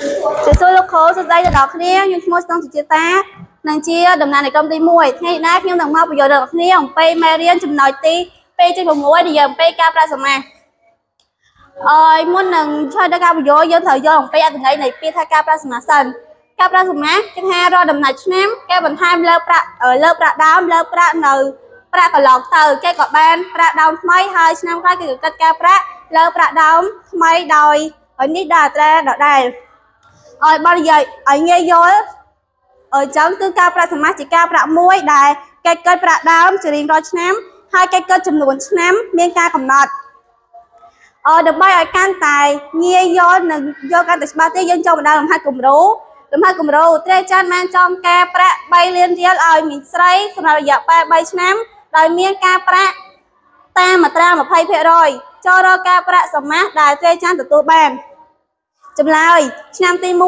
សួស្តីលោកគ្រូសួស្តីទៅដល់គ្នាខ្ញុំឈ្មោះស្ទងសុជាតានិងជាតំណាងនៃក្រុមទី1ថ្ងៃនេះខ្ញុំនឹងមកបញ្យល់ដល់គ្នាអំពីមេរៀនចំណុចទី2.6និយាយអំពីការប្រាស្រ័យអើយមុននឹងឆ្លើយដល់ការបញ្យល់យើងត្រូវយល់អំពីអត្ថន័យនៃពាក្យថាការប្រាស្រ័យសិនការប្រាស្រ័យគឺថារាល់ដំណាច់ឆ្នាំគេបន្ថែមលើប្រាក់លើប្រាក់ដើមលើប្រាក់នៅប្រាក់កន្លងទៅគេក៏បានប្រាក់ដើមថ្មីហើយឆ្នាំក្រោយគេក៏កាត់ការប្រាក់លើប្រាក់ដើមថ្មីដោយនេះដល់អត្រាដដែល ឲ្យបាននិយាយឲ្យងាយយល់អញ្ចឹងគឺការប្រាក់សមាសជាការប្រាក់មួយដែលគេកិត្តប្រាក់ដើមជារៀងរាល់ឆ្នាំហើយគេកិត្តចំនួនឆ្នាំមានការកំណត់អឺដើម្បីឲ្យកាន់តែងាយយល់និងយកកាន់តែច្បាស់ទេយើងចូលបណ្ដាលលំហាត់គំរូលំហាត់គំរូត្រេចាន់បានចងការប្រាក់3លានរៀលឲ្យមីស្រីសម្រាប់រយៈពេល3ឆ្នាំដោយមានការប្រាក់តាមមាត្រា20%ចូលរកការប្រាក់សមាសដែលត្រេចាន់ទទួលបាន ចម្លើយឆ្នាំទី1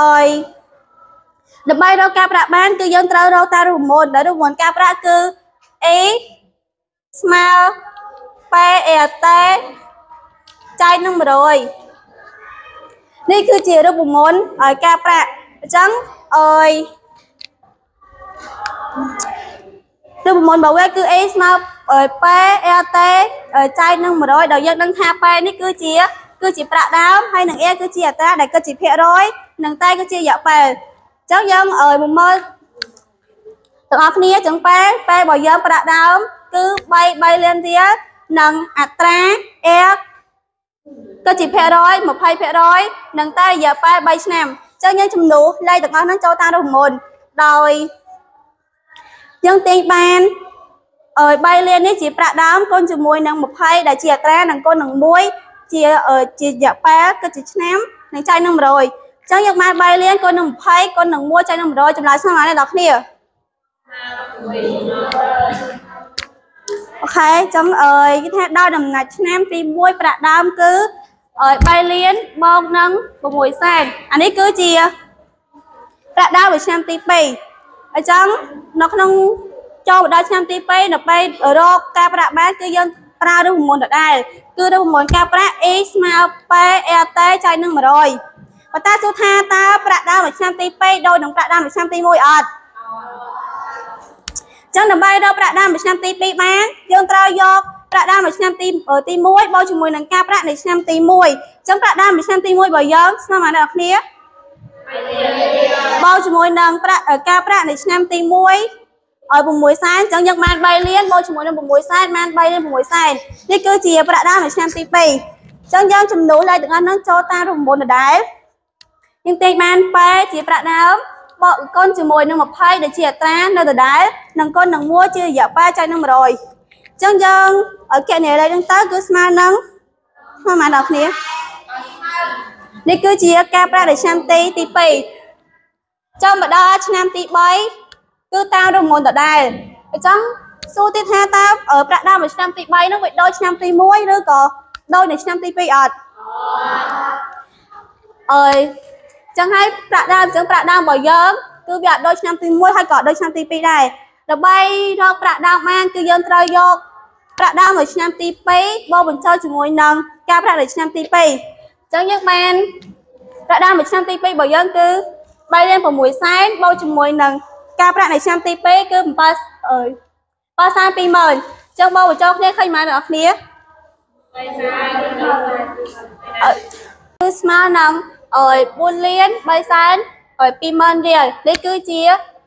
អយដើម្បីរកការប្រាក់បាន គឺយើងត្រូវរកតាមរូបមន្តដែលរូបមន្តការប្រាក់គឺ A ស្មើ P ET ចែកនឹង100នេះគឺជារូបមន្តឲ្យការប្រាក់អញ្ចឹងអយរូបមន្តរបស់វាគឺ A ស្មើ P ET ចែកនឹង100ដោយយើងដឹងថា P នេះគឺជា គឺជាប្រាក់ដើមហើយនឹង A គឺជាអត្រាដែលគិតជាភាគរយនិងតែគឺជារយៈពេលអញ្ចឹងយើងឲ្យមកមើលទាំងអស់គ្នាចឹងពេលពេលរបស់យើងប្រាក់ដើមគឺ3 3លានរៀលនិងអត្រា A គឺជាភាគរយ20%និងតែរយៈពេល3ឆ្នាំអញ្ចឹងយើងចំនួនលេខទាំងអស់ហ្នឹងចូលតាមរូបមន្តដោយយើងទាញបានអើយ3លាននេះជាប្រាក់ដើមគុណជាមួយនឹង20ដែលជាអត្រានិងគុណនឹង1 ជាជារយៈពេលគិតជាឆ្នាំនឹងចែកនឹង100អញ្ចឹងយើងបាន3លានគុណនឹង20គុណនឹង1ចែកនឹង100ចម្លើយស្មើបានទេដល់គ្នាអូខេអញ្ចឹងអើយគេថាដល់ដំណាច់ឆ្នាំទី1ប្រាក់ដើមគឺអើយ3លានបូកនឹង6សែនអានេះគឺជាប្រាក់ដើមរបស់ឆ្នាំទី2អញ្ចឹងនៅក្នុងចូលដល់ឆ្នាំទី2នៅពេលរកការប្រាក់បានគឺយើង ប្រើរូបមន្តដដែលគឺរូបមន្តការប្រាក់ E ស្មើ P ET ចែកនឹង100ប៉ុន្តែសួរថាតើប្រាក់ដើមមួយឆ្នាំទី2ដូចនឹងប្រាក់ដើមមួយឆ្នាំទី1អត់ចឹងដើម្បីរកប្រាក់ដើមមួយឆ្នាំទី2បានយើងត្រូវយកប្រាក់ដើមមួយឆ្នាំទីទី1បូកជាមួយនឹងការប្រាក់នៃឆ្នាំទី1អញ្ចឹងប្រាក់ដើមមួយឆ្នាំទី1របស់យើងស្មើនឹងអ្នកគ្នាបូកជាមួយនឹងប្រាក់ការប្រាក់នៃឆ្នាំទី1 ឲ្យ6សែនអញ្ចឹងយើងបាន3លានបូកជាមួយនឹង6សែនបាន3លាន6សែននេះគឺជាប្រាក់ដើមនៃឆ្នាំទី2អញ្ចឹងយើងចំនួនលេខទាំងអស់ហ្នឹងចូលតាមរូបមន្តដដែលយើងទាញបាន8ជាប្រាក់ដើមបកគុណជាមួយនឹង20ដែលជាអត្រានៅដដែលនិងគុណនឹង1ជារយៈពេលចែកនឹង100អញ្ចឹងយើងឲ្យគណនាលេខហ្នឹងទៅគឺស្មើនឹងស្មើមកដល់គ្នានេះគឺជាការប្រាក់នៃឆ្នាំទីទី2ចាំមកដល់ឆ្នាំទី3 គឺតាមរមូលដដែលអញ្ចឹងសួរទៀតថាតើប្រាក់ដើមមួយឆ្នាំទី3នោះវាដូចឆ្នាំទី1ឬក៏ដូចនៅឆ្នាំទី2អត់អើយចឹងហើយប្រាក់ដើមចឹងប្រាក់ដើមរបស់យើងគឺវាអត់ដូចឆ្នាំទី1ហើយក៏ដូចឆ្នាំទី2ដែរដើម្បីរកប្រាក់ដើមបានគឺយើងត្រូវយកប្រាក់ដើមនៅឆ្នាំទី2បូកបញ្ចូលជាមួយនឹងការប្រាក់នៅឆ្នាំទី2អញ្ចឹងយើងបានប្រាក់ដើមនៅឆ្នាំទី2របស់យើងគឺ3លាន6សែនបូកជាមួយនឹង ការប្រាក់នៃឆ្នាំទី2គឺ7អើយ720,000ចុះបងបញ្ចូលគ្នាឃើញមកអ្នកគ្នាគឺស្មើនឹងអើយ4លាន3សែនអើយ20000រៀលនេះគឺជា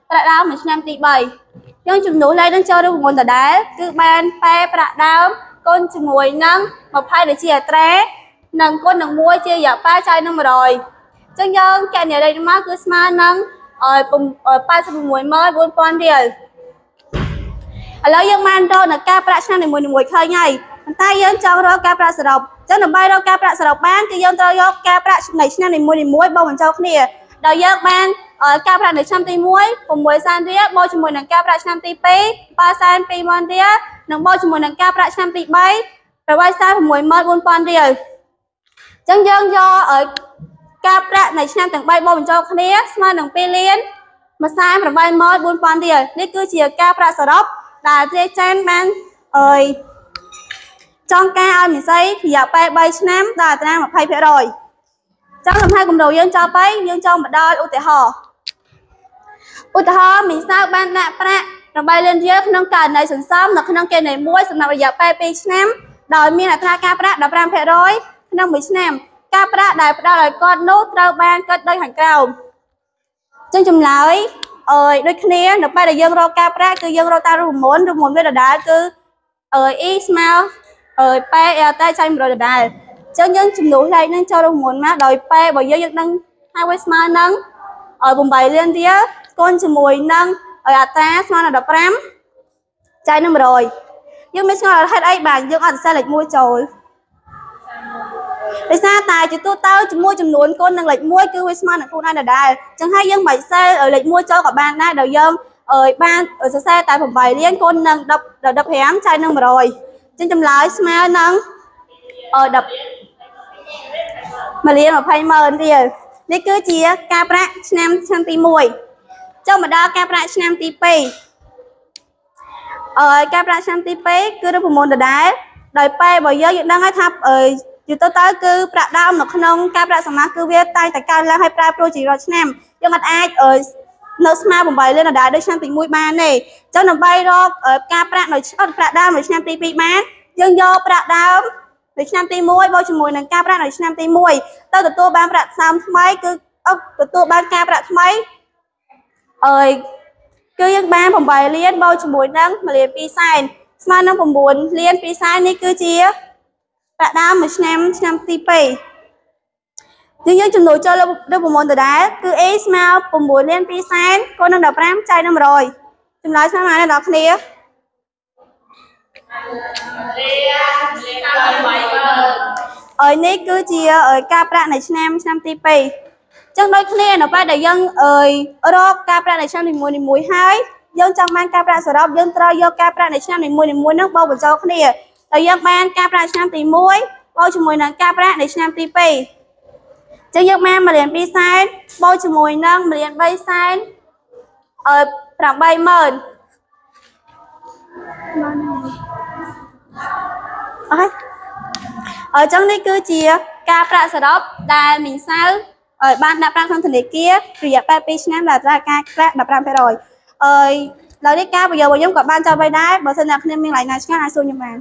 ប្រាក់ដើមមួយឆ្នាំទី3យើងចំនួនលេខនឹងចូលរូបមន្តដដែលគឺបានប៉ែប្រាក់ដើមគុណជាមួយនឹង20ដែលជាអត្រានិងគុណនឹង1ជារយៈពេលចែកនឹង100អញ្ចឹងយើងកណនាលេខមកគឺស្មើនឹង 8644000រៀលឥឡូវយើងបានរកនៅការប្រាក់ឆ្នាំនីមួយៗឃើញហើយប៉ុន្តែយើងចង់រកការប្រាក់សរុបអញ្ចឹងដើម្បីរកការប្រាក់សរុបបានគឺយើងត្រូវយកការប្រាក់នៃឆ្នាំនីមួយៗបូកបញ្ចូលគ្នាដោយយើងបានការប្រាក់នៅឆ្នាំទី1 6សែនរៀលបូកជាមួយនឹងការប្រាក់ឆ្នាំទី2 7សែន20000រៀលនិងបូកជាមួយនឹងការប្រាក់ឆ្នាំទី3 8សែន64000រៀលអញ្ចឹងយើងយក ការប្រាក់នៃឆ្នាំទាំង3បូកបញ្ចូលគ្នាស្មើនឹង2លាន184,000រៀលនេះគឺជាការប្រាក់សរុបដែលទ្រាចានបានអើយចង់ការឲ្យមិស័យរយៈពេល3ឆ្នាំដល់អត្រា20%ចឹងលំហែគម្រោងយើងចប់ហើយយើងចូលមកដល់ឧទាហរណ៍ឧទាហរណ៍មីសៅបានដាក់ប្រាក់ដើម្បីលៀនរៀលក្នុងករណីសន្សំនៅក្នុងកេណីមួយសម្រាប់រយៈពេល2ឆ្នាំដោយមានអត្រាការប្រាក់15%ក្នុងមួយឆ្នាំ ការប្រាក់ដែលផ្ដល់ឲ្យគាត់នោះត្រូវបានគិតដោយខាងក្រោមចឹងចម្លើយអើយដូចគ្នានៅពេលដែលយើងរកការប្រាក់គឺយើងរកតាមរូបមន្តរូបមន្តវាដដែលគឺអើយ e ស្មើអើយ p l តែចែក100ដដែលអញ្ចឹងយើងចំនួនលេខហ្នឹងចូលរូបមន្តមកដោយ p របស់យើងយើងដឹងហើយវាស្មើនឹងឲ្យ8លានរៀលគុណជាមួយនឹងឲ្យអត្រាស្មើនឹង15ចែកនឹង100យើងមិនឆ្ងល់ហេតុអីបាទយើងអត់សរសេរលេខ1ចូល ដោយសារតែជាទូទៅជាមួយចំនួនគុណនឹងលេខ1គឺវាស្មើនឹងខ្លួនឯងដដែលអញ្ចឹងហើយយើងមិនសេលេខ1ចូលក៏បានដែរដោយយើងអើយបានសរសេរតែ8លានគុណនឹង10 15ចែកនឹង100អញ្ចឹងចម្លើយស្មើនឹងអឺ10 1លាន20ម៉ឺនរៀលនេះគឺជាការប្រាក់ឆ្នាំឆ្នាំទី1ចូលមកដល់ការប្រាក់ឆ្នាំទី2អឺការប្រាក់ឆ្នាំទី2គឺរូបមន្តដដែលដោយពេលរបស់យើងយើងដឹងហើយថាអឺយូ រទៅទៅគឺប្រាក់ដើមនៅក្នុងការប្រាក់សមាសគឺវាតែងតែកើនឡើងហើយប្រែប្រួលជារាល់ឆ្នាំយើងអត់អាចអឺនៅស្មើ8លានដដែលដូចឆ្នាំទី1បានទេអញ្ចឹងដើម្បីរកការប្រាក់នៅប្រាក់ដើមនៅឆ្នាំទី2បានយើងយកប្រាក់ដើមនៅឆ្នាំទី1បូកជាមួយនឹងការប្រាក់នៅឆ្នាំទី1ទៅទទួលបានប្រាក់ដើមថ្មីគឺទទួលបានការប្រាក់ថ្មីអើយគឺយើងបាន8លានបូកជាមួយនឹង1លាន2សែនស្មើនឹង9លាន2សែននេះគឺជា ប្រាក់ដើមមួយឆ្នាំឆ្នាំទី2យើងយើងចំនួនចូលលើប្រមូលដដែលគឺ A ស្មើ9លាន2សែនគុណនឹង15ចែកនឹង100ចម្លើយស្មើប៉ុន្មានអ្នកនរគ្នាអើយនេះគឺជាការប្រាក់នៃឆ្នាំឆ្នាំទី2ចឹងដូចគ្នានៅពេលដែលយើងអើយរកការប្រាក់នៃឆ្នាំនីមួយៗហើយយើងចង់បានការប្រាក់សរុបយើងត្រូវយកការប្រាក់នៃឆ្នាំនីមួយៗហ្នឹងបូកបញ្ចូលគ្នា ហើយយើងបានការប្រាក់ឆ្នាំទី1បូកជាមួយនឹងការប្រាក់នៃឆ្នាំទី2ចឹងយើងបាន1លាន2សែនបូកជាមួយនឹង1លាន3សែនអឺ80000អស់ហើយអញ្ចឹងនេះគឺជាការប្រាក់សរុបដែលមីងសៅឲ្យបានដាក់ប្រាក់ក្នុងធនាគាររយៈពេល2ឆ្នាំដែលត្រូវការប្រាក់15%អើយដល់នេះការប្រយោគរបស់ខ្ញុំក៏បានចប់ហើយដែរបើសិនអ្នកគ្នាមានកន្លែងណាឆ្ងាយអាចសួរខ្ញុំបាន